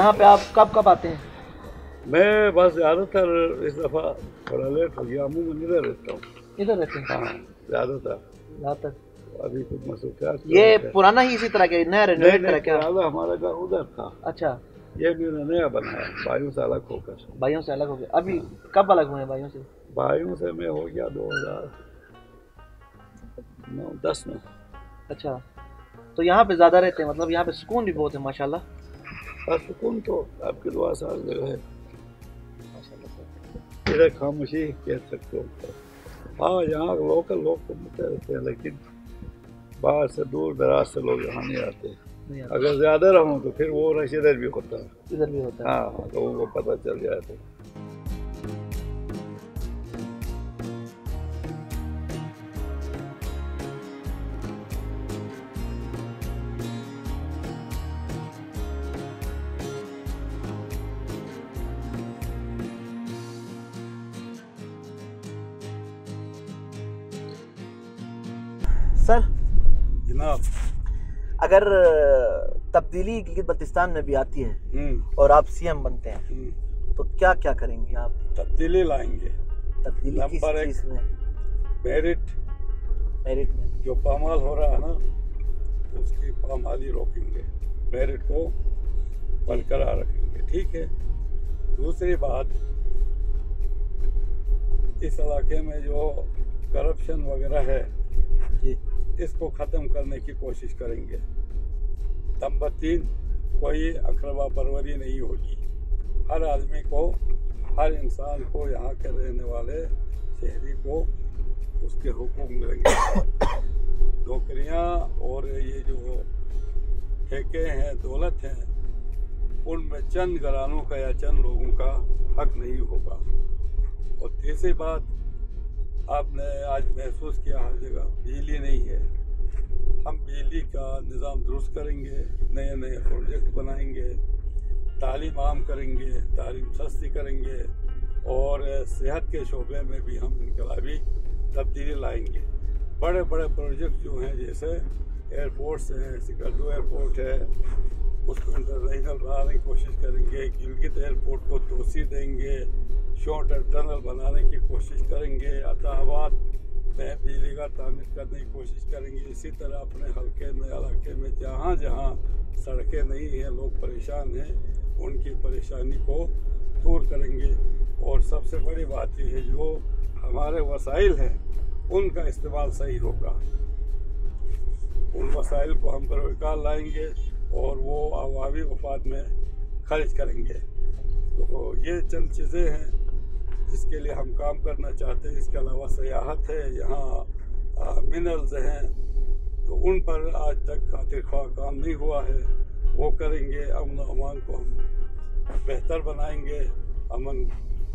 یہاں پہ آپ کب کب آتے ہیں؟ میں بس زیادہ تر اس دفعہ تھوڑا لیٹ ہو گیا عموماً ادھر رہتا ہوں۔ ادھر رہتے ہیں؟ ہاں زیادہ تر۔ یہاں تک ابھی کچھ مصروفیات یہ پرانا ہی اسی طرح کے نیا رینویٹ کرا کیا ہمارا گھر ادھر تھا۔ اچھا۔ یہ میں نے نیا بنایا بھائیوں سے الگ ہو کر۔ بھائیوں سے الگ ہو گیا ابھی کب الگ ہوئے ہیں بھائیوں سے؟ بھائیوں سے میں ہو گیا دو ہزار نو دس میں۔ اچھا۔ تو یہاں پہ زیادہ رہتے ہیں مطلب یہاں پہ سکون بھی بہت ہے ماشاء اللہ اور سکون تو آپ کی دعا سے ہر جگہ ہے ادھر خاموشی کہہ سکتے ہو ہاں یہاں لوکل لوگ تو ملتے رہتے ہیں لیکن باہر سے دور دراز سے لوگ یہاں نہیں آتے۔ اگر زیادہ رہوں تو پھر وہ رش ادھر بھی ہوتا۔ ہے ادھر بھی ہوتا۔ ہے ہاں لوگوں کو پتہ چل جائے تو اگر تبدیلی گلگت بلتستان میں بھی آتی ہے اور آپ سی ایم بنتے ہیں تو کیا کیا کریں گے آپ؟ تبدیلی لائیں گے۔ تبدیلی کس۔ چیز میں؟ میرٹ۔ میرٹ میں۔ جو پامال ہو رہا ہے نا اس کی پامالی روکیں گے۔ میرٹ کو برقرار رکھیں گے۔ ٹھیک ہے۔ دوسری بات اس علاقے میں جو کرپشن وغیرہ ہے نمبر تین کوئی اقربا پروری نہیں ہوگی۔ ہر آدمی کو، ہر انسان کو یہاں کے رہنے والے شہری کو اس کے حقوق ملیں گے۔ نوکریاں اور یہ جو ٹھیکے ہیں، دولت ہیں، ان میں چند گرانوں کا یا چند لوگوں کا حق نہیں ہوگا۔ اور تیسری بات، آپ نے آج محسوس کیا ہر جگہ، بجلی نہیں ہے۔ ہم بجلی کا نظام درست کریں گے، نئے نئے پروجیکٹ بنائیں گے، تعلیم عام کریں گے، تعلیم سستی کریں گے، اور صحت کے شعبے میں بھی ہم انقلابی تبدیلی لائیں گے۔ بڑے بڑے پروجیکٹ جو ہیں، جیسے ایئرپورٹس ہیں سکردو ایئرپورٹ ہے، اس کو انٹرنیشنل بنانے کی کوشش کریں گے گلگت ایئرپورٹ کو توسیع دیں گے، شارٹ ٹنل بنانے کی کوشش کریں گے عطا آباد میں بجلی کا تعمیر کرنے کی کوشش کریں گے، اسی طرح اپنے حلقے میں، علاقے میں جہاں جہاں سڑکیں نہیں ہیں، لوگ پریشان ہیں، ان کی پریشانی کو دور کریں گے۔ اور سب سے بڑی بات یہ ہے، جو ہمارے وسائل ہیں، ان کا استعمال صحیح ہوگا۔ ان وسائل کو ہم پروکار لائیں گے اور وہ عوامی وفات میں خرچ کریں گے۔ تو یہ چند چیزیں ہیں جس کے لیے ہم کام کرنا چاہتے ہیں، اس کے علاوہ سیاحت ہے، یہاں منرلز ہیں۔ تو ان پر آج تک خاطر خواہ کام نہیں ہوا ہے۔ وہ کریں گے، امن و امان کو ہم بہتر بنائیں گے، امن،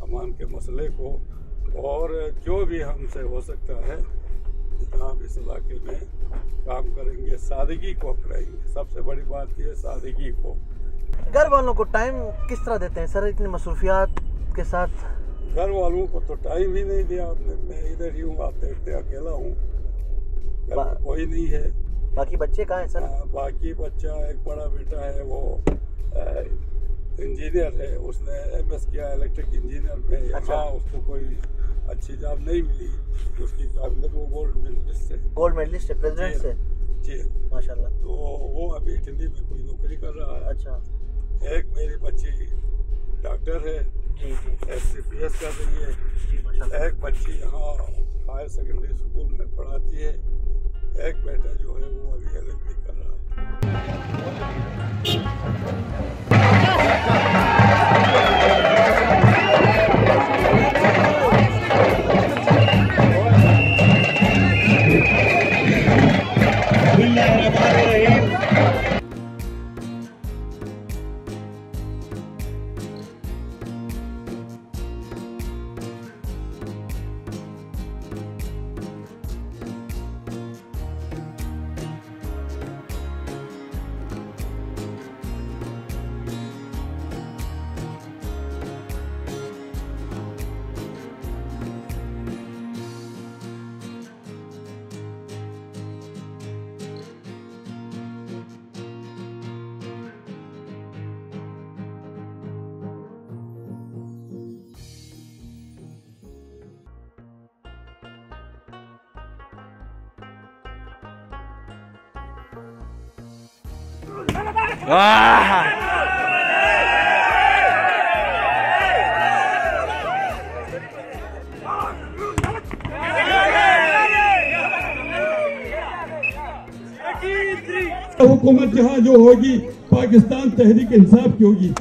امان کے مسئلے کو۔ اور جو بھی ہم سے ہو سکتا ہے، جناب، اس علاقے میں کام کریں گے، سادگی کو اپنائیں گے۔ سب سے بڑی بات یہ سادگی کو۔ گھر والوں کو ٹائم کس طرح دیتے ہیں؟ سر، اتنی مصروفیات کے ساتھ گھر والوں کو تو ٹائم ہی نہیں دیا آپ نے۔ میں ادھر ہی ہوں آپ دیکھتے اکیلا ہوں۔ کوئی نہیں ہے۔ باقی بچے کہاں ہیں سر؟ ہاں، باقی بچہ ایک بڑا بیٹا ہے وہ انجینئر ہے۔ اس نے ایم ایس کیا الیکٹرک انجینئر میں۔ یہاں اس کو کوئی اچھی جاب نہیں ملی۔ اس کی جاب قابلیت وہ گولڈ میڈلسٹ ہے گولڈ میڈلسٹ ہے پریزیڈنٹ سے؟ جی ماشاء اللہ تو وہ ابھی اٹلی میں کوئی نوکری کر رہا ہے۔ اچھا۔ ایک میری بچی ڈاکٹر ہے۔ جی جی۔ ایس سی پی کا ذریعے جی، ایک بچی یہاں ہائر سیکنڈری اسکول میں پڑھاتی ہے۔ ایک بیٹا جو ہے وہ ابھی ایل ایل کر رہا ہے۔ حکومت جہاں جو ہوگی، پاکستان تحریک انصاف کی ہوگی۔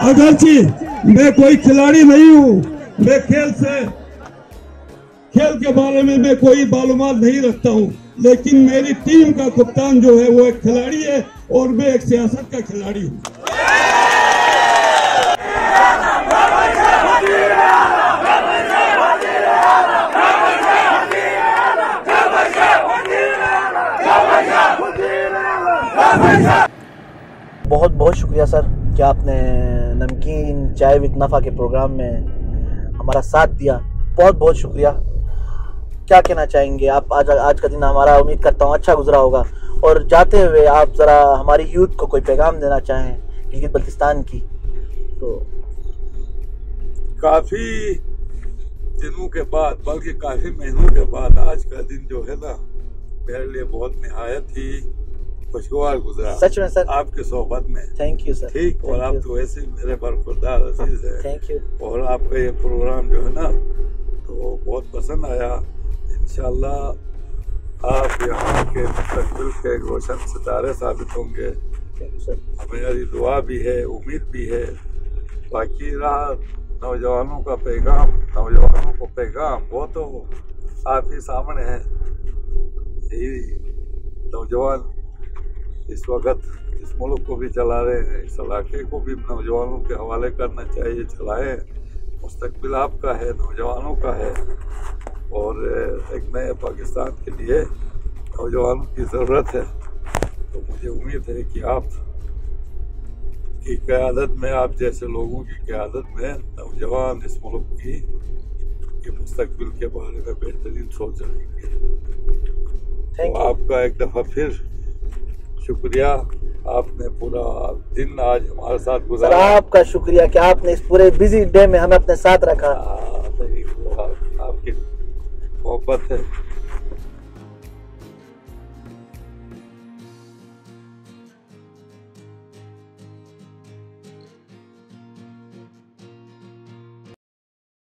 اگرچہ میں کوئی کھلاڑی نہیں ہوں، میں کھیل سے، کھیل کے بارے میں میں کوئی معلومات نہیں رکھتا ہوں، لیکن میری ٹیم کا کپتان جو ہے وہ ایک کھلاڑی ہے اور میں ایک سیاست کا کھلاڑی ہوں۔ بہت بہت شکریہ سر کہ آپ نے نمکین چائے وت نفع کے پروگرام میں ہمارا ساتھ دیا۔ بہت بہت شکریہ۔ کیا کہنا چاہیں گے؟ آپ آج آج کا دن ہمارا امید کرتا ہوں اچھا گزرا ہوگا۔ اور جاتے ہوئے آپ ذرا ہماری یوتھ کو کوئی پیغام دینا چاہیں گلگت بلتستان کی۔ تو کافی دنوں کے بعد، بلکہ کافی مہینوں کے بعد آج کا دن جو ہے نا، میرے لیے بہت نہایت ہی خوشگوار گزرا سچ میں سر. آپ کے صحبت میں. تھینک یو سر ٹھیک؟ اور آپ تو ویسے میرے برخوردار عزیز ہے تھینک یو اور آپ کا یہ پروگرام جو ہے نا تو بہت پسند آیا. انشاءاللہ آپ یہاں کے مستقبل کے روشن ستارے ثابت ہوں گے. ہماری دعا بھی ہے امید بھی ہے. باقی رہا نوجوانوں کا پیغام نوجوانوں کو پیغام وہ تو آپ ہی سامنے ہیں. یہی نوجوان اس وقت اس ملک کو بھی چلا رہے ہیں اس علاقے کو بھی نوجوانوں کے حوالے کرنا چاہیے چلائے مستقبل آپ کا ہے نوجوانوں کا ہے اور ایک نئے پاکستان کے لیے نوجوانوں کی ضرورت ہے تو مجھے امید ہے کہ آپ کی قیادت میں آپ جیسے لوگوں کی قیادت میں نوجوان اس ملک کی کے مستقبل کے بارے میں بہترین سوچ رہیں گے آپ کا ایک دفعہ پھر شکریہ۔ آپ نے پورا دن آج ہمارے ساتھ گزارا۔ آپ کا شکریہ کہ آپ نے اس پورے بزی ڈے میں ہمیں اپنے ساتھ رکھا۔ آپ کی محبت ہے۔